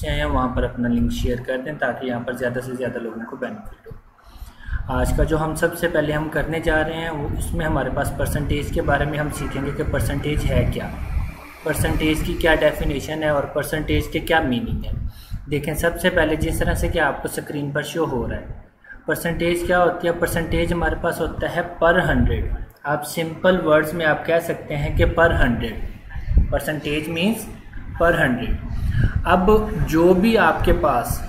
से आए हैं, वहाँ पर अपना लिंक शेयर कर दें ताकि यहाँ पर ज़्यादा से ज़्यादा लोगों को बेनिफिट हो। आज का जो हम सबसे पहले हम करने जा रहे हैं, वो उसमें हमारे पास परसेंटेज के बारे में हम सीखेंगे कि परसेंटेज है क्या। परसेंटेज की क्या डेफिनेशन है और परसेंटेज के क्या मीनिंग है। देखें, सबसे पहले जिस तरह से कि आपको स्क्रीन पर शो हो रहा है परसेंटेज क्या होती है? परसेंटेज हमारे पास होता है पर हंड्रेड आप सिंपल वर्ड्स में आप कह सकते हैं कि per hundred percentage means per hundred. अब जो भी आपके पास,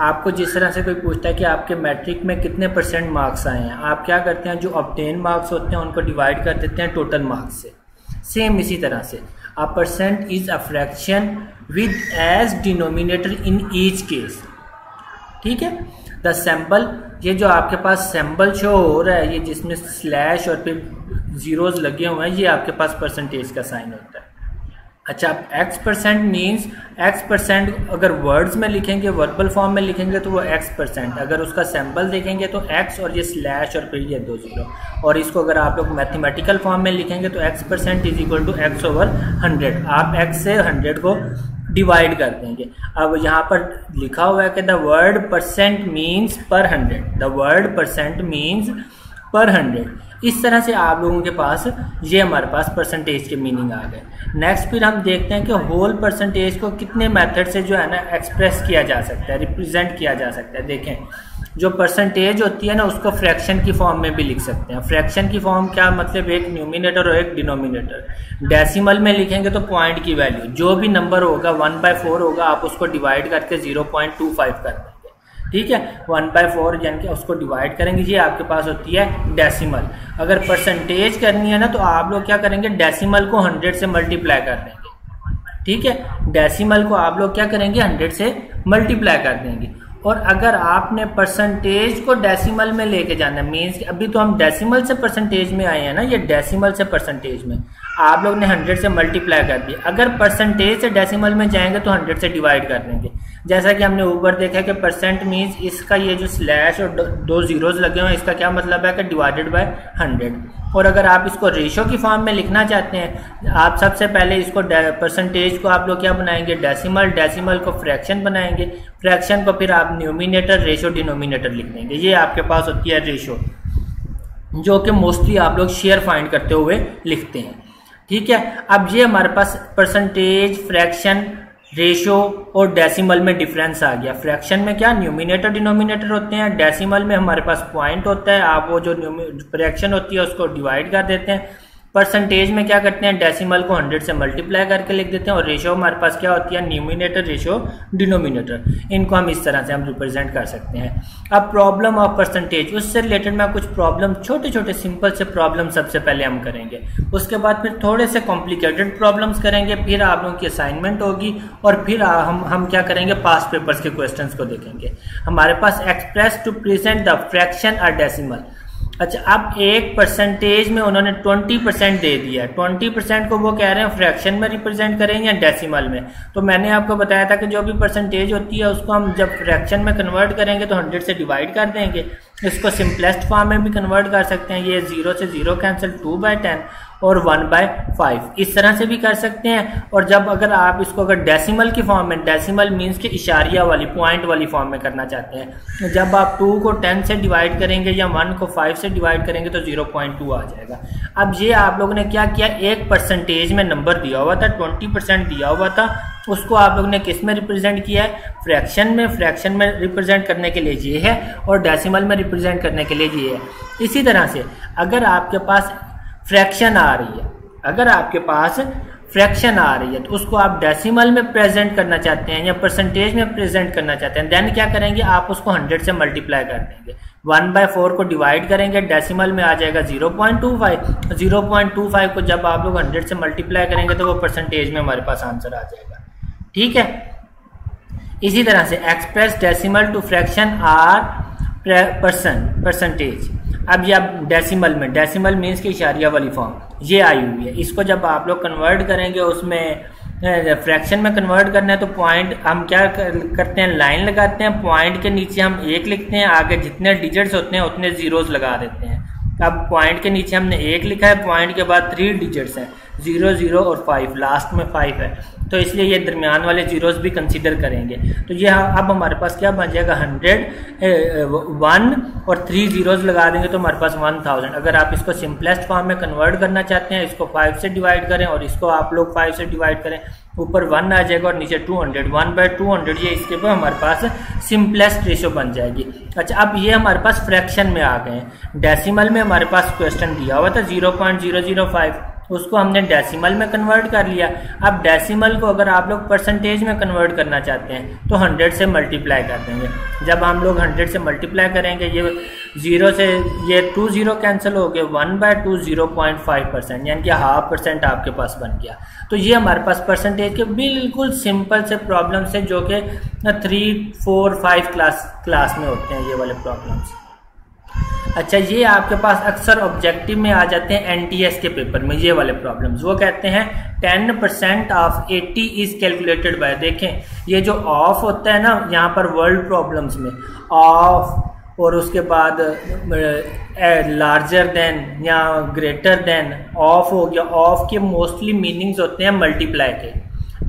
आपको जिस तरह से कोई पूछता है कि आपके मैट्रिक में कितने परसेंट मार्क्स आए हैं, आप क्या करते हैं, जो ऑप्टेन मार्क्स होते हैं, उनको डिवाइड कर देते हैं टोटल मार्क्स से। सेम इसी तरह से। A percent is a fraction with as denominator in each case ठीक है? द सैंपल ये जो आपके पास सैंपल शो हो रहा है, ये जिसमें स्लैश और फिर जीरोज़ लगे हुए हैं, ये आपके पास परसेंटेज का साइन होता है। अच्छा आप X percent means X percent अगर वर्ड्स में लिखेंगे वर्बल फॉर्म में लिखेंगे तो वो एक्स परसेंट अगर उसका सैंपल देखेंगे तो एक्स और ये स्लैश और फिर ये दो ज़ीरो और इसको अगर आप लोग मैथमेटिकल फॉर्म में लिखेंगे तो X percent is equal to X over hundred आप एक्स से हंड्रेड को डिवाइड कर देंगे। अब यहाँ पर लिखा हुआ है कि the word percent means per hundred the word percent means per hundred इस तरह से आप लोगों के पास ये हमारे पास परसेंटेज के मीनिंग आ गए। नेक्स्ट फिर हम देखते हैं कि होल परसेंटेज को कितने मेथड से जो है ना एक्सप्रेस किया जा सकता है रिप्रेजेंट किया जा सकता है। देखें, जो परसेंटेज होती है ना, उसको फ्रैक्शन की फॉर्म में भी लिख सकते हैं। फ्रैक्शन की फॉर्म क्या मतलब एक न्यूमिनेटर और एक डिनोमिनेटर डेसिमल में लिखेंगे तो पॉइंट की वैल्यू जो भी नंबर होगा वन बाय फोर होगा, आप उसको डिवाइड करके ज़ीरो पॉइंट टू फाइव कर दें। ठीक है? वन बाय फोर यानी कि उसको डिवाइड करेंगे ये आपके पास होती है डेसिमल अगर परसेंटेज करनी है ना तो आप लोग क्या करेंगे? डेसिमल को हंड्रेड से मल्टीप्लाई कर देंगे। ठीक है? डेसिमल को आप लोग क्या करेंगे? हंड्रेड से मल्टीप्लाई कर देंगे। और अगर आपने परसेंटेज को डेसिमल में लेके जाना है मीन्स अभी तो हम डेसिमल से परसेंटेज में आए हैं ना, ये डेसिमल से परसेंटेज में। आप लोग ने हंड्रेड से मल्टीप्लाई कर दिया। अगर परसेंटेज से डेसिमल में जाएँगे तो हंड्रेड से डिवाइड कर देंगे। जैसा कि हमने ऊपर देखा है कि परसेंट मीन्स इसका ये जो स्लैश और दो जीरोज लगे हुए हैं, इसका क्या मतलब है कि डिवाइडेड बाय हंड्रेड और अगर आप इसको रेशो की फॉर्म में लिखना चाहते हैं, आप सबसे पहले इसको परसेंटेज को आप लोग क्या बनाएँगे? डेसिमल डेसिमल को फ्रैक्शन बनाएँगे। फ्रैक्शन को फिर आप न्यूमिनेटर रेशो डिनोमिनेटर लिख देंगे। ये आपके पास होती है रेशो जो कि मोस्टली आप लोग शेयर फाइंड करते हुए लिखते हैं। ठीक है? अब ये हमारे पास परसेंटेज फ्रैक्शन रेशियो और डेसिमल में डिफरेंस आ गया। फ्रैक्शन में क्या? न्यूमिनेटर डिनोमिनेटर होते हैं। डेसिमल में हमारे पास पॉइंट होता है। आप वो जो फ्रैक्शन होती है, उसको डिवाइड कर देते हैं। परसेंटेज में क्या करते हैं? डेसिमल को हंड्रेड से मल्टीप्लाई करके लिख देते हैं और रेशो हमारे पास क्या होती है? न्यूमिनेटर रेशो डिनोमिनेटर इनको हम इस तरह से हम रिप्रेजेंट कर सकते हैं। अब प्रॉब्लम ऑफ़ परसेंटेज उससे रिलेटेड मैं कुछ प्रॉब्लम छोटे छोटे सिंपल से प्रॉब्लम सबसे पहले हम करेंगे। उसके बाद फिर थोड़े से कॉम्प्लिकेटेड प्रॉब्लम्स करेंगे, फिर आप लोगों की असाइनमेंट होगी और फिर हम हम क्या करेंगे? पास पेपर्स के क्वेश्चंस को देखेंगे। हमारे पास express to present the fraction और डेसिमल अच्छा अब एक परसेंटेज में उन्होंने ट्वेंटी परसेंट दे दिया। ट्वेंटी परसेंट को वो कह रहे हैं फ्रैक्शन में रिप्रेजेंट करें या डेसिमल में। तो मैंने आपको बताया था कि जो भी परसेंटेज होती है, उसको हम जब फ्रैक्शन में कन्वर्ट करेंगे तो हंड्रेड से डिवाइड कर देंगे। इसको सिंपलेस्ट फॉर्म में भी कन्वर्ट कर सकते हैं। ये ज़ीरो से zero cancel two by ten और वन बाय फाइव इस तरह से भी कर सकते हैं। और जब अगर आप इसको अगर डेसिमल की फॉर्म में डेसिमल मींस के इशारिया वाली पॉइंट वाली फॉर्म में करना चाहते हैं तो जब आप टू को टेन से डिवाइड करेंगे या वन को फाइव से डिवाइड करेंगे तो ज़ीरो पॉइंट टू आ जाएगा। अब ये आप लोगों ने क्या किया? एक परसेंटेज में नंबर दिया हुआ था ट्वेंटी परसेंट दिया हुआ था। उसको आप लोग ने किसमें रिप्रेजेंट किया है? फ्रैक्शन में। फ्रैक्शन में रिप्रेजेंट करने के लिए ये है और डेसिमल में रिप्रेजेंट करने के लिए ये है। इसी तरह से अगर आपके पास फ्रैक्शन आ रही है, अगर आपके पास फ्रैक्शन आ रही है तो उसको आप डेसिमल में प्रेजेंट करना चाहते हैं या परसेंटेज में प्रेजेंट करना चाहते हैं देन क्या करेंगे? आप उसको हंड्रेड से मल्टीप्लाई कर देंगे। वन बाय फोर को डिवाइड करेंगे, डेसिमल में आ जाएगा zero point two five. Zero point two five को जब आप लोग हंड्रेड से मल्टीप्लाई करेंगे तो वो परसेंटेज में हमारे पास आंसर आ जाएगा। ठीक है? इसी तरह से express decimal to fraction or percent percentage अब ये आप डेसिमल में डेसिमल मीन्स की इशारिया वाली फॉर्म ये आई हुई है। इसको जब आप लोग कन्वर्ट करेंगे, उसमें फ्रैक्शन में कन्वर्ट करना है तो पॉइंट हम क्या करते हैं? लाइन लगाते हैं पॉइंट के नीचे हम एक लिखते हैं, आगे जितने डिजिट्स होते हैं, उतने जीरोस लगा देते हैं। अब पॉइंट के नीचे हमने एक लिखा है पॉइंट के बाद थ्री डिजिट्स हैं। ज़ीरो ज़ीरो और फाइव लास्ट में फाइव है। तो इसलिए ये दरमियान वाले जीरोज़ भी कंसीडर करेंगे। तो ये अब हमारे पास क्या बन जाएगा? हंड्रेड वन और थ्री जीरोज़ लगा देंगे तो हमारे पास वन थाउज़ेंड अगर आप इसको सिंपलेस्ट फॉर्म में कन्वर्ट करना चाहते हैं, इसको फाइव से डिवाइड करें और इसको आप लोग फाइव से डिवाइड करें, ऊपर वन आ जाएगा और नीचे two hundred one by two hundred ये इसके ऊपर हमारे पास सिंपलेस्ट रेशो बन जाएगी। अच्छा अब ये हमारे पास फ्रैक्शन में आ गए हैं। डेसिमल में हमारे पास क्वेश्चन दिया हुआ था zero point zero zero five उसको हमने डेसिमल में कन्वर्ट कर लिया। अब डेसिमल को अगर आप लोग परसेंटेज में कन्वर्ट करना चाहते हैं तो 100 से मल्टीप्लाई कर देंगे। जब हम लोग 100 से मल्टीप्लाई करेंगे, ये ज़ीरो से, ये टू ज़ीरो कैंसिल हो गए one by two zero point five percent यानी कि हाफ़ परसेंट आपके पास बन गया। तो ये हमारे पास परसेंटेज के बिल्कुल सिंपल से प्रॉब्लम्स से जो कि three four five class class में होते हैं ये वाले प्रॉब्लम्स अच्छा ये आपके पास अक्सर ऑब्जेक्टिव में आ जाते हैं एनटीएस के पेपर में, ये वाले प्रॉब्लम्स वो कहते हैं ten percent of eighty is calculated by देखें, ये जो ऑफ़ होता है ना, यहाँ पर वर्ल्ड प्रॉब्लम्स में ऑफ़ और उसके बाद लार्जर देन या ग्रेटर देन ऑफ़ हो गया। ऑफ़ के मोस्टली मीनिंग्स होते हैं मल्टीप्लाई के।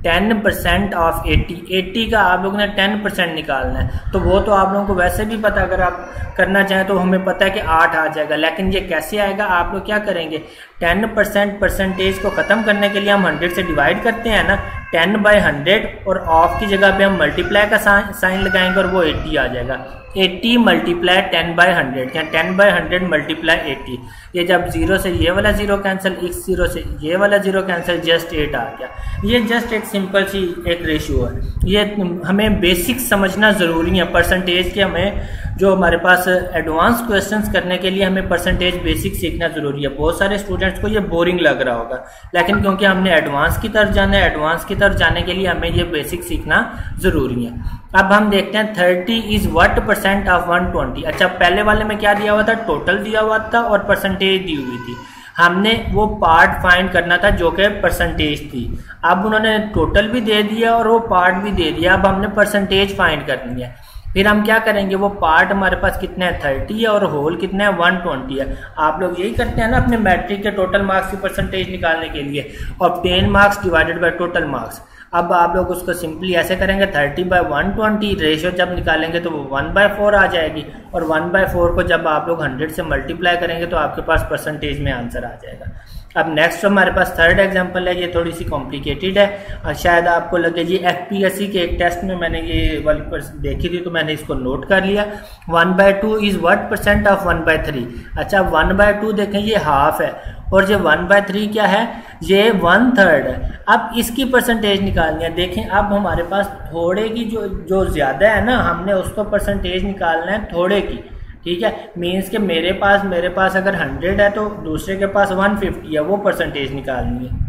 Ten percent of eighty eighty का आप लोगों ने टेन परसेंट निकालना है। तो वो तो आप लोगों को वैसे भी पता, अगर आप करना चाहें तो हमें पता है कि आठ आ जाएगा। लेकिन ये कैसे आएगा, आप लोग क्या करेंगे? टेन परसेंट परसेंटेज को ख़त्म करने के लिए हम हंड्रेड से डिवाइड करते हैं ना। टेन बाई हंड्रेड और ऑफ़ की जगह पे हम मल्टीप्लाई का साइन लगाएँगे और वो एट्टी आ जाएगा। Eighty multiply ten by hundred, या ten by hundred multiply eighty ये जब ज़ीरो से ये वाला ज़ीरो कैंसिल, इस ज़ीरो से ये वाला ज़ीरो कैंसिल, जस्ट एट आ गया। ये जस्ट एक सिंपल सी एक रेशियो है। ये हमें बेसिक समझना ज़रूरी है। परसेंटेज के हमें, जो हमारे पास एडवांस क्वेश्चंस करने के लिए हमें परसेंटेज बेसिक सीखना ज़रूरी है। बहुत सारे स्टूडेंट्स को ये बोरिंग लग रहा होगा। लेकिन क्योंकि हमने एडवांस की तरफ़ जाना है एडवांस की तरफ़ जाने के लिए हमें ये बेसिक सीखना ज़रूरी है। अब हम देखते हैं thirty is what percent of one twenty अच्छा पहले वाले में क्या दिया हुआ था? टोटल दिया हुआ था और परसेंटेज दी हुई थी। हमने वो पार्ट फाइंड करना था जो कि परसेंटेज थी। अब उन्होंने टोटल भी दे दिया और वो पार्ट भी दे दिया। अब हमने परसेंटेज फाइंड करनी है। फिर हम क्या करेंगे, वो पार्ट हमारे पास कितना है? थर्टी है और होल कितना है? वन ट्वेंटी है। आप लोग यही करते हैं ना अपने मैट्रिक के टोटल मार्क्स की परसेंटेज निकालने के लिए। और ten marks divided by total marks अब आप लोग उसको सिंपली ऐसे करेंगे thirty by one twenty ratio जब निकालेंगे तो वो वन बाय फोर आ जाएगी। और वन बाय फोर को जब आप लोग हंड्रेड से मल्टीप्लाई करेंगे तो आपके पास परसेंटेज में आंसर आ जाएगा। अब नेक्स्ट हमारे पास थर्ड एग्जांपल है, ये थोड़ी सी कॉम्प्लिकेटेड है। और शायद आपको लगे, जी एफ़ के एक टेस्ट में मैंने ये वाली देखी थी तो मैंने इसको नोट कर लिया। One by two is what percent of one by three अच्छा वन बाय टू देखें, ये हाफ़ है। और ये वन बाय थ्री क्या है? ये वन थर्ड है। अब इसकी परसेंटेज निकालनी है। देखें, अब हमारे पास थोड़े की जो जो ज़्यादा है ना, हमने उसको परसेंटेज निकालना है थोड़े की। ठीक है? मीन्स के मेरे पास मेरे पास अगर हंड्रेड है तो दूसरे के पास वन फिफ्टी है, वो परसेंटेज निकालनी है।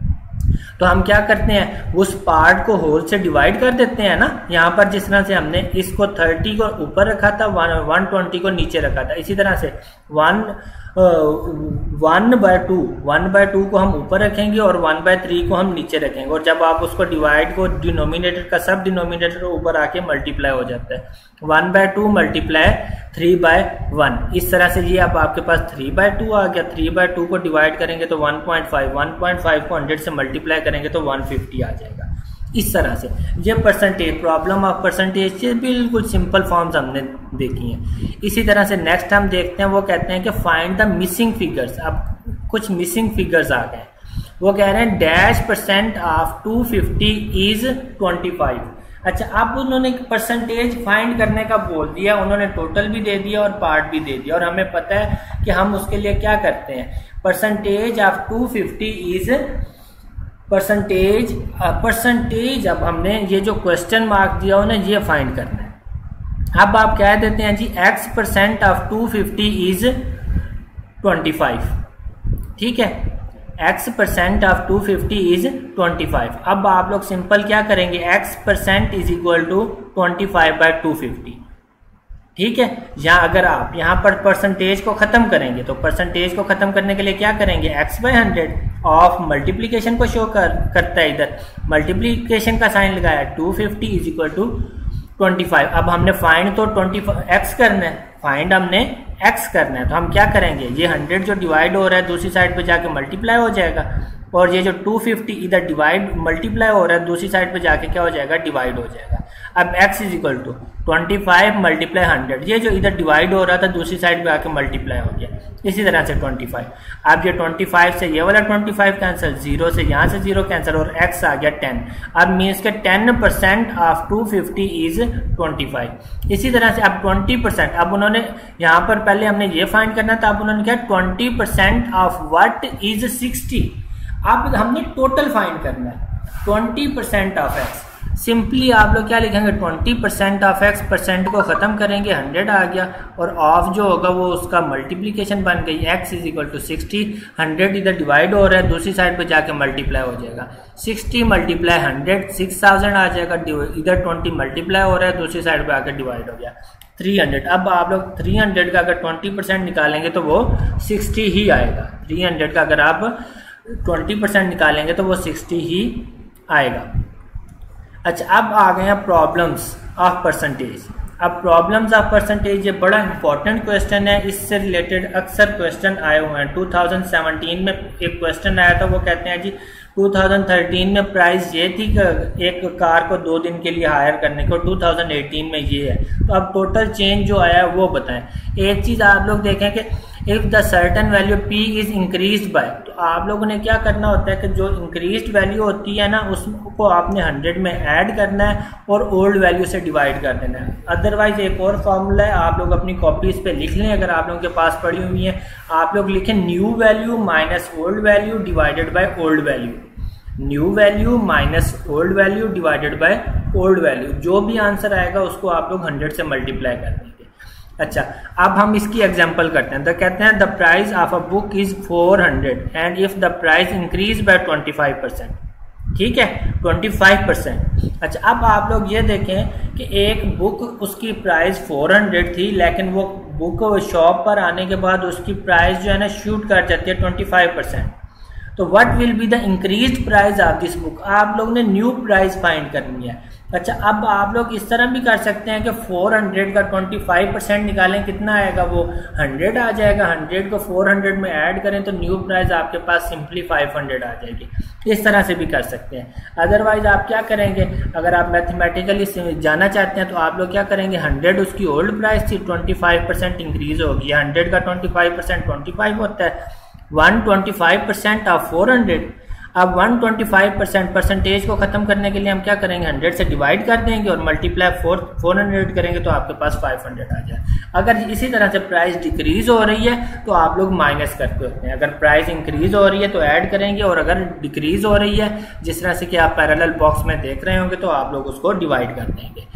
तो हम क्या करते हैं? उस पार्ट को होल से डिवाइड कर देते हैं ना? यहाँ पर जिस तरह से हमने इसको थर्टी को ऊपर रखा था वन ट्वेंटी को नीचे रखा था। इसी तरह से one one by two one by two को हम ऊपर रखेंगे और वन बाय थ्री को हम नीचे रखेंगे। और जब आप उसको डिवाइड को डिनोमिनेटर का सब डिनोमिनेटर ऊपर आके मल्टीप्लाई हो जाता है। One by two multiply three by one इस तरह से ये अब आपके पास थ्री बाय टू आ गया। थ्री बाय टू को डिवाइड करेंगे तो one point five one point five को हंड्रेड से मल्टीप्लाई करेंगे तो वन फिफ्टी आ जाएगा। इस तरह से। ये परसेंटेज प्रॉब्लम ऑफ़ परसेंटेज ये बिल्कुल सिंपल फॉर्म्स हमने देखी हैं। इसी तरह से नेक्स्ट हम देखते हैं, वो कहते हैं कि फाइंड द मिसिंग फिगर्स अब कुछ मिसिंग फिगर्स आ गए। वो कह रहे हैं डैश परसेंट ऑफ़ 250 इज़ 25 अच्छा अब उन्होंने परसेंटेज फाइंड करने का बोल दिया, उन्होंने टोटल भी दे दिया और पार्ट भी दे दिया। और हमें पता है कि हम उसके लिए क्या करते हैं। Percentage of 250 is percentage percentage अब हमने ये जो क्वेश्चन मार्क दिया उन्हें ये फाइंड करना है। अब आप कह देते हैं जी एक्स परसेंट ऑफ़ 250 इज़ 25 ठीक है? एक्स परसेंट ऑफ़ 250 इज़ 25 अब आप लोग सिंपल क्या करेंगे? X percent is equal to 25 by 250 ठीक है? यहाँ अगर आप, यहाँ पर परसेंटेज को खत्म करेंगे तो परसेंटेज को खत्म करने के लिए क्या करेंगे? X by hundred of multiplication को शो कर, करता है इधर। मल्टीप्लीकेशन का साइन लगाया two fifty is equal to twenty five अब हमने फाइंड तो ट्वेंटी एक्स करना है। फाइंड हमने एक्स करना है। तो हम क्या करेंगे? ये हंड्रेड जो डिवाइड हो रहा है, दूसरी साइड पे जाके मल्टीप्लाई हो जाएगा। और ये जो 250 इधर डिवाइड मल्टीप्लाई हो रहा है, दूसरी साइड पे जाके क्या हो जाएगा? डिवाइड हो जाएगा। अब x is equal to twenty five multiply hundred ये जो इधर डिवाइड हो रहा था, दूसरी साइड पे आके मल्टीप्लाई हो गया। इसी तरह से 25 अब ये 25 से ये वाला 25 कैंसिल ज़ीरो से यहाँ से ज़ीरो कैंसिल और x आ गया 10 अब मीन्स के 10 परसेंट ऑफ़ 250 इज़ 25 इसी तरह से अब 20 परसेंट अब उन्होंने यहाँ पर पहले हमने ये फाइंड करना था, अब उन्होंने क्या 20 परसेंट ऑफ़ वट इज़ 60 अब हमने टोटल फाइंड करना है। 20 परसेंट ऑफ़ एक्स सिंपली आप लोग क्या लिखेंगे? 20 परसेंट ऑफ़ एक्स परसेंट को ख़त्म करेंगे 100 आ गया और ऑफ़ जो होगा वो उसका मल्टीप्लीकेशन बन गई। X is equal to sixty hundred इधर डिवाइड हो रहा है, दूसरी साइड पे जाके मल्टीप्लाई हो जाएगा। 60 मल्टीप्लाई हंड्रेड सिक्स थाउज़ेंड आ जाएगा इधर 20 मल्टीप्लाई हो रहा है, दूसरी साइड पर आकर डिवाइड हो गया। 300 अब आप लोग 300 का अगर 20 परसेंट निकालेंगे तो वो 60 ही आएगा। 300 का अगर आप 20 परसेंट निकालेंगे तो वो 60 ही आएगा। अच्छा अब आ गए हैं प्रॉब्लम्स ऑफ़ परसेंटेज। अब प्रॉब्लम्स ऑफ़ परसेंटेज ये बड़ा इंपॉर्टेंट क्वेश्चन है, इससे रिलेटेड अक्सर क्वेश्चन आए हुए हैं। 2017 में एक क्वेश्चन आया था, वो कहते हैं जी 2013 में प्राइस ये थी कि एक कार को दो दिन के लिए हायर करने को 2018 में ये है। तो अब टोटल चेंज जो आया है वो बताएँ। एक चीज़ आप लोग देखें कि if the certain value p is increase by तो आप लोगों ने क्या करना होता है कि जो इंक्रीज वैल्यू होती है ना, उसको आपने हंड्रेड में ऐड करना है और ओल्ड वैल्यू से डिवाइड कर देना है। अदरवाइज़ एक और फॉर्मूला है, आप लोग अपनी कॉपीज पे लिख लें, अगर आप लोगों के पास पड़ी हुई है। आप लोग लिखें new value minus old value divided by old value new value minus old value divided by old value जो भी आंसर आएगा, उसको आप लोग हंड्रेड से मल्टीप्लाई कर देंगे अच्छा अब हम इसकी एग्जांपल करते हैं। तो कहते हैं the price of a book is 400 and if the price increase by 25 percent ठीक है? 25 परसेंट अच्छा अब आप लोग ये देखें कि एक बुक उसकी प्राइस 400 थी, लेकिन वो बुक शॉप पर आने के बाद उसकी प्राइस जो है ना शूट कर जाती है 25 परसेंट तो what will be the increase price of this book आप लोग ने न्यू प्राइस फाइंड करनी है। अच्छा अब आप लोग इस तरह भी कर सकते हैं कि 400 का 25 परसेंट निकालें, कितना आएगा वो? 100 आ जाएगा 100 को 400 में ऐड करें तो न्यू प्राइस आपके पास सिंपली 500 आ जाएगी। इस तरह से भी कर सकते हैं। अदरवाइज़ आप क्या करेंगे? अगर आप मैथमेटिकली जाना चाहते हैं तो आप लोग क्या करेंगे? 100 उसकी ओल्ड प्राइस थी 25 परसेंट इंक्रीज होगी। 100 का 25 परसेंट ट्वेंटी होता है। 125 परसेंट ऑफ़ 400 अब 125 परसेंट परसेंटेज को खत्म करने के लिए हम क्या करेंगे? 100 से डिवाइड कर देंगे और मल्टीप्लाई फोर फोर हंड्रेड करेंगे तो आपके पास 500 आ जाए अगर इसी तरह से प्राइस डिक्रीज हो रही है तो आप लोग माइनस करते होते हैं। अगर प्राइस इंक्रीज हो रही है तो ऐड करेंगे और अगर डिक्रीज हो रही है, जिस तरह से कि आप पैरल बॉक्स में देख रहे होंगे तो आप लोग उसको डिवाइड कर देंगे।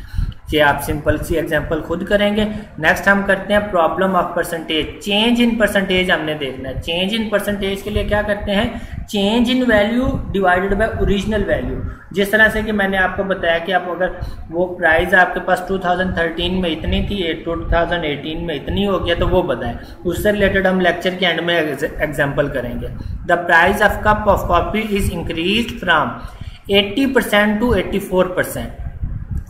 ये आप सिंपल सी एग्जांपल खुद करेंगे। नेक्स्ट हम करते हैं problem of percentage change in percentage हमने देखना है। चेंज इन परसेंटेज के लिए क्या करते हैं? Change in value divided by original value जिस तरह से कि मैंने आपको बताया कि आप अगर वो प्राइस आपके पास 2013 में इतनी थी 2018 में इतनी हो गया तो वो बताएँ। उससे रिलेटेड हम लेक्चर के एंड में एग्ज़ाम्पल करेंगे। The price of cup of coffee is increase from 80 percent to 84 percent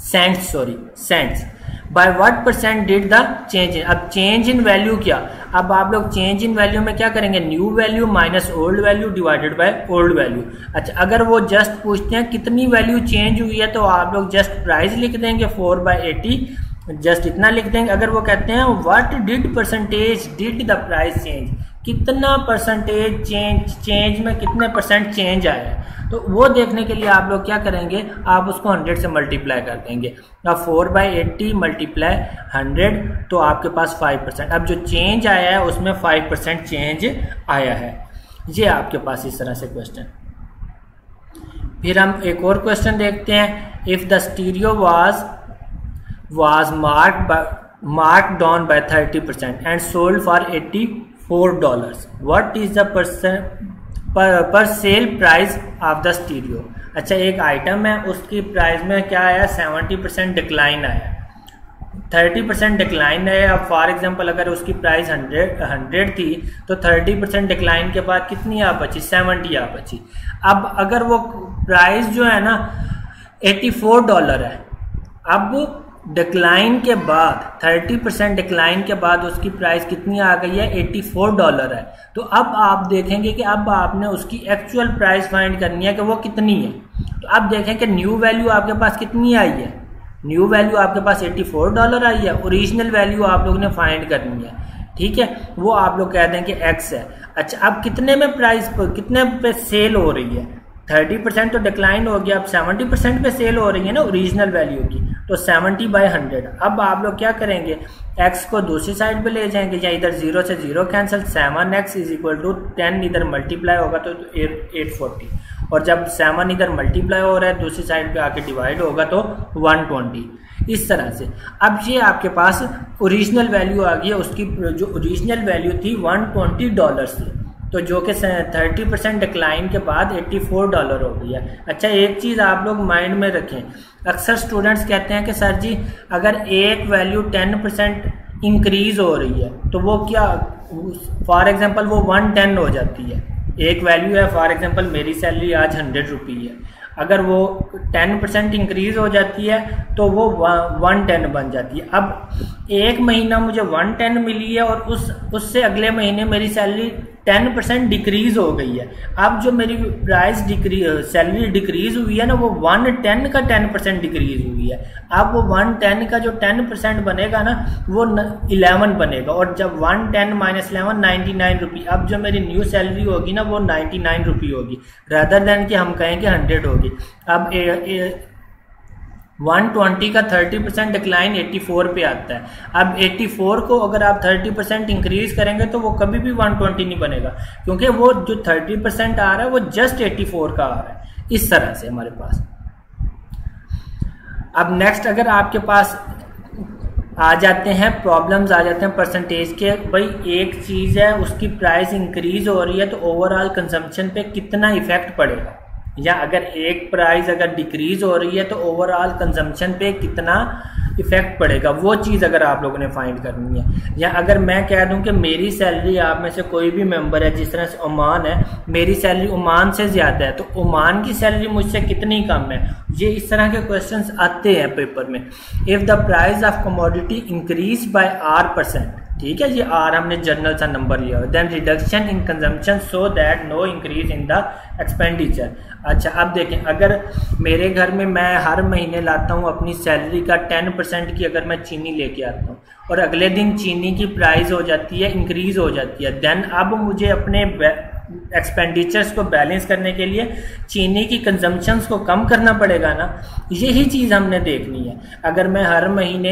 cents sorry cents by what percent did the change in अब चेंज इन वैल्यू क्या? अब आप लोग चेंज इन वैल्यू में क्या करेंगे? New value minus old value divided by old value अच्छा अगर वो जस्ट पूछते हैं, कितनी वैल्यू चेंज हुई है तो आप लोग जस्ट प्राइस लिख देंगे फोर बाय एटी जस्ट इतना लिख देंगे। अगर वो कहते हैं what did percentage did the price change कितना परसेंटेज चेंज चेंज में कितने परसेंट चेंज आया है। तो वो देखने के लिए आप लोग क्या करेंगे, आप उसको हंड्रेड से मल्टीप्लाई कर देंगे। अब four by eighty multiply hundred तो आपके पास फाइव परसेंट अब जो चेंज आया है, उसमें फाइव परसेंट चेंज आया है। ये आपके पास इस तरह से क्वेश्चन फिर हम एक और क्वेश्चन देखते हैं। If the stereo was was mark mark down by thirty percent and sold for eighty four dollar what is per, per sale price of the stereo अच्छा एक आइटम है उसकी प्राइस में क्या आया? सेवेंटी परसेंट डिक्लाइन आया। Thirty percent decline है अब फॉर एग्जांपल अगर उसकी प्राइस हंड्रेड हंड्रेड थी तो थर्टी परसेंट डिक्लाइन के बाद कितनी आ बची? सेवेंटी आ बची। अब अगर वो प्राइस जो है ना एटी फोर डॉलर है अब डिक्लाइन के बाद 30 परसेंट डिक्लाइन के बाद उसकी प्राइस कितनी आ गई है? 84 डॉलर है। तो अब आप देखेंगे कि अब आपने उसकी एक्चुअल प्राइस फाइंड करनी है कि वो कितनी है। तो अब देखें कि न्यू वैल्यू आपके पास कितनी आई है। न्यू वैल्यू आपके पास 84 डॉलर आई है। ओरिजिनल वैल्यू आप लोग ने फाइंड करनी है। ठीक है? वो आप लोग कह दें कि एक्स है। अच्छा अब कितने में प्राइस पर, कितने पे सेल हो रही है? थर्टी परसेंट तो डिक्लाइन हो गया। अब सेवेंटी परसेंट पे सेल हो रही है ना ओरिजिनल वैल्यू की। तो सेवेंटी बाई हंड्रेड। अब आप लोग क्या करेंगे? एक्स को दूसरी साइड पे ले जाएँगे या इधर ज़ीरो से zero cancel seven x is equal to ten इधर मल्टीप्लाई होगा तो एट फोर्टी और जब सेवन इधर मल्टीप्लाई हो रहा है, दूसरी साइड पे आके डिवाइड होगा तो वन ट्वेंटी इस तरह से। अब ये आपके पास ओरिजिनल वैल्यू आ गई है, उसकी जो ओरिजिनल वैल्यू थी वन ट्वेंटी डॉलर से। तो जो कि थर्टी परसेंट डिक्लाइन के बाद एट्टी फोर डॉलर हो है। अच्छा एक चीज़ आप लोग माइंड में रखें। अक्सर स्टूडेंट्स कहते हैं कि, सर जी, अगर एक वैल्यू टेन परसेंट इंक्रीज हो रही है तो वो क्या फॉर एग्जांपल वो वन टेन हो जाती है। एक वैल्यू है फॉर एग्जांपल मेरी सैलरी आज हंड्रेड रुपी है। अगर वो टेन परसेंट इंक्रीज हो जाती है तो वो वन टेन बन जाती है। अब एक महीना मुझे वन टेन मिली है और उस, उससे अगले महीने मेरी सैलरी टेन परसेंट डिक्रीज हो गई है। अब जो मेरी प्राइस डिक्रीज सैलरी डिक्रीज हुई है ना वो वन टेन का टेन परसेंट डिक्रीज हुई है। अब वो वन टेन का जो टेन परसेंट बनेगा ना वो इलेवन बनेगा। और जब one ten minus eleven ninety nine rupee. अब जो मेरी न्यू सैलरी होगी ना वो नाइन्टी नाइन रुपी होगी। रदर देन कि हम कहें कि हंड्रेड होगी। अब ए, ए, 120 का 30 परसेंट डिक्लाइन 84 पे आता है। अब 84 को अगर आप 30 परसेंट इंक्रीज करेंगे तो वो कभी भी 120 नहीं बनेगा, क्योंकि वो जो 30 परसेंट आ रहा है, वो जस्ट 84 का आ रहा है, इस तरह से हमारे पास। अब नेक्स्ट अगर आपके पास आ जाते हैं प्रॉब्लम्स आ जाते हैं परसेंटेज के, भाई एक चीज़ है, उसकी प्राइस इंक्रीज हो रही है तो ओवरऑल कंजम्पशन पे कितना इफ़ेक्ट पड़ेगा? या अगर एक प्राइस अगर डिक्रीज हो रही है तो ओवरऑल कंजम्पशन पे कितना इफ़ेक्ट पड़ेगा? वो चीज़ अगर आप लोगों ने फाइंड करनी है। या अगर मैं कह दूँ कि मेरी सैलरी आप में से कोई भी मेंबर है, जिस तरह से ओमान है, मेरी सैलरी ओमान से ज़्यादा है तो ओमान की सैलरी मुझसे कितनी कम है? ये इस तरह के क्वेश्चंस आते हैं पेपर में। If the price of commodity increase by r percent ठीक है, ये आर हमने जर्नल सा नंबर लिया। Then reduction in consumption so that no increase in the expenditure अच्छा अब देखें, अगर मेरे घर में मैं हर महीने लाता हूँ अपनी सैलरी का टेन परसेंट की अगर मैं चीनी लेके आता हूँ, और अगले दिन चीनी की प्राइस हो जाती है, इंक्रीज हो जाती है देन अब मुझे अपने एक्सपेंडिचर्स को बैलेंस करने के लिए चीनी की कंजम्पशंस को कम करना पड़ेगा ना, यही चीज़ हमने देखनी है। अगर मैं हर महीने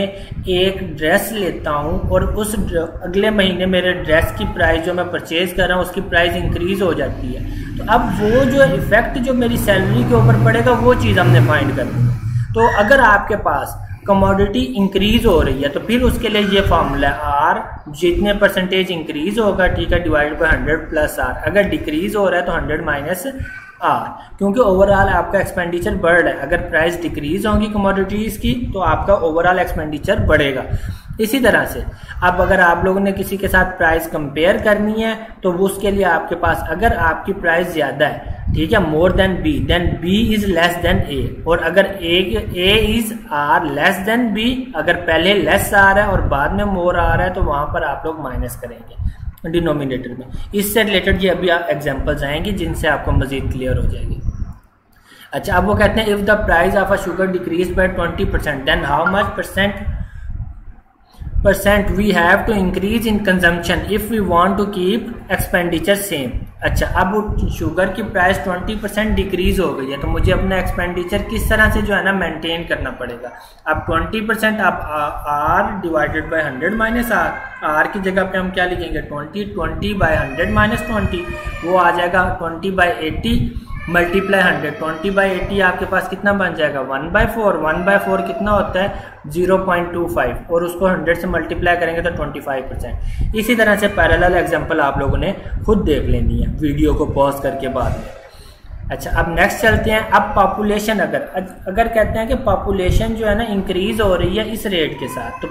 एक ड्रेस लेता हूँ, और उस अगले महीने मेरे ड्रेस की प्राइस जो मैं परचेज कर रहा हूँ, उसकी प्राइस इंक्रीज हो जाती है तो अब वो जो इफ़ेक्ट जो मेरी सैलरी के ऊपर पड़ेगा, वो चीज़ हमने फाइंड करनी है। तो अगर आपके पास कमोडिटी इंक्रीज हो रही है तो फिर उसके लिए ये फॉर्मूला आर जितने परसेंटेज इंक्रीज होगा, ठीक है divide by hundred plus r अगर डिक्रीज हो रहा है तो हंड्रेड माइनस आर क्योंकि ओवरऑल आपका एक्सपेंडिचर बढ़ रहा है। अगर प्राइस डिक्रीज होगी कमोडिटीज की तो आपका ओवरऑल एक्सपेंडिचर बढ़ेगा। इसी तरह से। अब अगर आप लोगों ने किसी के साथ प्राइस कंपेयर करनी है तो उसके लिए आपके पास अगर आपकी प्राइस ज़्यादा है, ठीक है more than b than b is less than a और अगर a a is r less than b अगर पहले लेस आ रहा है और बाद में मोर आ रहा है तो वहाँ पर आप लोग माइनस करेंगे डिनोमिनेटर में। इससे रिलेटेड ये अभी एग्जाम्पल्स आएँगे, जिनसे आपको मजीद क्लियर हो जाएगी। अच्छा अब वो कहते हैं if the price of a sugar decrease by twenty percent then how much percent percent we have to increase in consumption if we want to keep expenditure same अच्छा अब शुगर की प्राइस 20 परसेंट डिक्रीज हो गई है तो मुझे अपना expenditure किस तरह से जो है ना मेंटेन करना पड़ेगा? अब 20 परसेंट आप r divided by 100 minus r r की जगह पे हम क्या लिखेंगे? 20 20 बाय 100 माइनस ट्वेंटी वो आ जाएगा 20 by 80 multiply hundred twenty by eighty आपके पास कितना बन जाएगा? One by four one by four कितना होता है? ज़ीरो पॉइंट टू फाइव और उसको हंड्रेड से मल्टीप्लाई करेंगे तो ट्वेंटी फाइव परसेंट इसी तरह से पैरेलल एग्जांपल आप लोगों ने खुद देख लेनी है वीडियो को पॉज करके बाद में। अच्छा अब नेक्स्ट चलते हैं। अब पॉपुलेशन अगर अगर कहते हैं कि पॉपुलेशन जो है ना इंक्रीज हो रही है इस रेट के साथ तो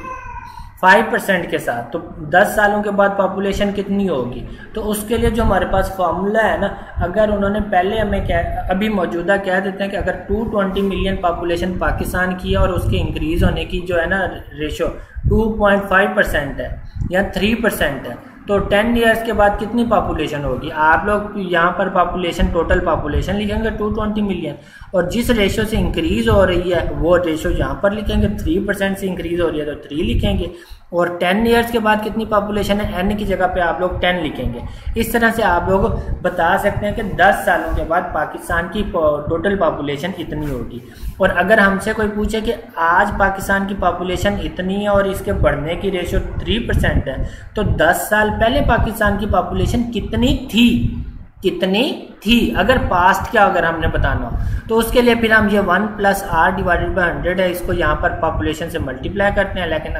फाइव परसेंट के साथ तो दस सालों के बाद पॉपुलेशन कितनी होगी? तो उसके लिए जो हमारे पास फार्मूला है ना, अगर उन्होंने पहले हमें कह, अभी मौजूदा कह देते हैं कि अगर two twenty million population Pakistan की है और उसके इंक्रीज होने की जो है ना ratio two point five percent है या थ्री परसेंट है तो टेन ईयर्स के बाद कितनी पॉपुलेशन होगी? आप लोग यहाँ पर पॉपुलेशन टोटल पॉपुलेशन लिखेंगे टू ट्वेंटी मिलियन और जिस रेशो से इंक्रीज हो रही है, वो रेशो यहाँ पर लिखेंगे. थ्री परसेंट से इंक्रीज हो रही है तो थ्री लिखेंगे. और टेन ईयर्स के बाद कितनी पॉपुलेशन है? एन की जगह पे आप लोग टेन लिखेंगे। इस तरह से आप लोग बता सकते हैं कि दस सालों के बाद पाकिस्तान की टोटल पॉपुलेशन इतनी होगी। और अगर हमसे कोई पूछे कि आज पाकिस्तान की पॉपुलेशन इतनी है और इसके बढ़ने की रेशियो थ्री परसेंट है तो दस साल पहले पाकिस्तान की पॉपुलेशन कितनी थी? कितनी थी? अगर पास्ट क्या अगर हमने बताना हो तो उसके लिए फिर हम ये one plus r divided by hundred है, इसको यहाँ पर पॉपुलेशन से मल्टीप्लाई करते हैं, लेकिन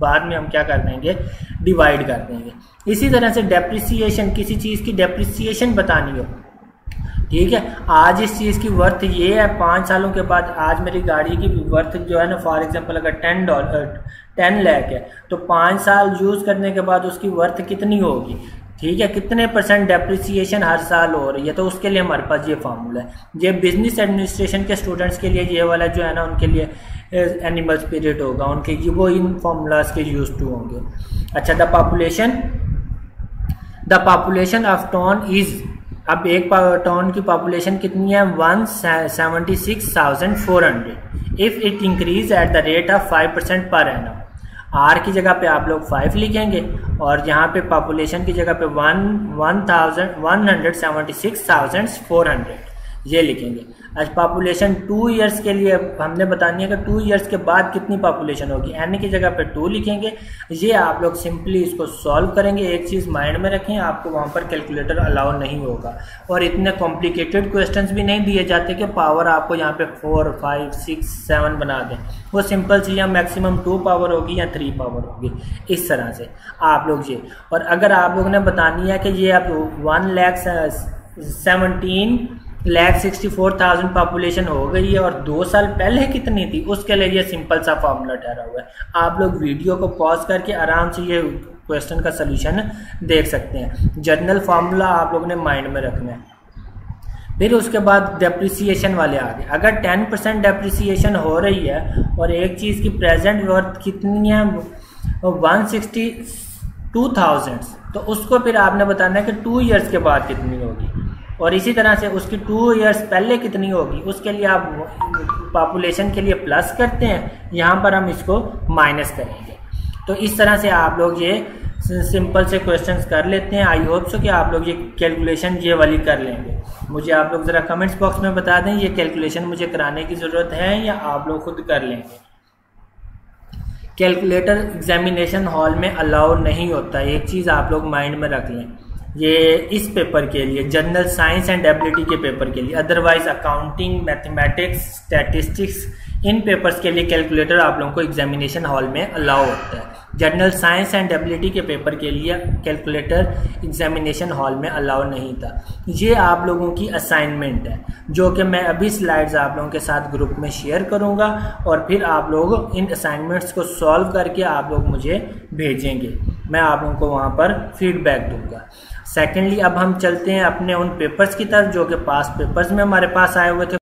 बाद में हम क्या कर देंगे? डिवाइड कर देंगे। इसी तरह से डेप्रिसिएशन किसी चीज़ की डेप्रिसिएशन बतानी हो, ठीक है? आज इस चीज़ की वर्थ ये है, पाँच सालों के बाद आज मेरी गाड़ी की वर्थ जो है ना फॉर एग्जांपल अगर टेन डॉलर टेन लैख है तो पाँच साल यूज़ करने के बाद उसकी वर्थ कितनी होगी? ठीक है, कितने परसेंट डेप्रिसिएशन हर साल हो रही है? तो उसके लिए हमारे पास ये फार्मूला है। ये बिज़नेस एडमिनिस्ट्रेशन के स्टूडेंट्स के लिए ये वाला जो है ना, उनके लिए एनिमल स्पिरिट होगा, उनके वो इन फार्मूलाज के यूज़ टू होंगे। अच्छा the population the population of town is अब एक टाउन की पॉपुलेशन कितनी है? One seventy six thousand four hundred if it increase at the rate of five percent per annum r की जगह पे आप लोग फाइव लिखेंगे और यहाँ पे पॉपुलेशन की जगह पे one one thousand one hundred seventy six thousand four hundred ये लिखेंगे। आज पॉपुलेशन टू इयर्स के लिए हमने बतानी है कि टू इयर्स के बाद कितनी पॉपुलेशन होगी। एन की जगह पे टू लिखेंगे। ये आप लोग सिंपली इसको सॉल्व करेंगे। एक चीज़ माइंड में रखें, आपको वहाँ पर कैलकुलेटर अलाउ नहीं होगा। और इतने कॉम्प्लिकेटेड क्वेश्चंस भी नहीं दिए जाते कि पावर आपको यहाँ पे फोर फाइव सिक्स सेवन बना दें। वो सिंपल चीज़ मैक्सिमम टू पावर होगी या थ्री पावर होगी। इस तरह से आप लोग ये। और अगर आप लोगों ने बतानी है कि ये आप one lakh seventeen lakh sixty four thousand population हो गई है और दो साल पहले कितनी थी? उसके लिए ये सिंपल सा फॉर्मूला ठहरा हुआ है। आप लोग वीडियो को पॉज करके आराम से ये क्वेश्चन का सोल्यूशन देख सकते हैं। जनरल फार्मूला आप लोगों ने माइंड में रखना है। फिर उसके बाद डेप्रिसिएशन वाले आ गए अगर टेन परसेंट डेप्रिसिएशन हो रही है और एक चीज़ की प्रेजेंट वर्थ कितनी है? वन सिक्सटी टू थाउज़ेंड तो उसको फिर आपने बताना है कि टू ईयर्स के बाद कितनी होगी। और इसी तरह से उसकी टू इयर्स पहले कितनी होगी, उसके लिए आप पॉपुलेशन के लिए प्लस करते हैं, यहाँ पर हम इसको माइनस करेंगे। तो इस तरह से आप लोग ये सिंपल से क्वेश्चंस कर लेते हैं। आई होप सो कि आप लोग ये कैलकुलेशन ये वाली कर लेंगे। मुझे आप लोग ज़रा कमेंट्स बॉक्स में बता दें, ये कैलकुलेशन मुझे कराने की ज़रूरत है या आप लोग खुद कर लेंगे? कैलकुलेटर एग्जामिनेशन हॉल में अलाउ नहीं होता, एक चीज़ आप लोग माइंड में रख लें। ये इस पेपर के लिए जनरल साइंस एंड एबिलिटी के पेपर के लिए। अदरवाइज़ अकाउंटिंग मैथमेटिक्स स्टैटिस्टिक्स इन पेपर्स के लिए कैलकुलेटर आप लोगों को एग्जामिनेशन हॉल में अलाउ होता है। जनरल साइंस एंड एबिलिटी के पेपर के लिए कैलकुलेटर एग्जामिनेशन हॉल में अलाउ नहीं था। ये आप लोगों की असाइनमेंट है, जो कि मैं अभी स्लाइड्स आप लोगों के साथ ग्रुप में शेयर करूँगा और फिर आप लोग इन असाइनमेंट्स को सॉल्व करके आप लोग मुझे भेजेंगे। मैं आप लोगों को वहाँ पर फीडबैक दूँगा। सेकेंडली अब हम चलते हैं अपने उन पेपर्स की तरफ़, जो कि पास पेपर्स में हमारे पास आए हुए थे।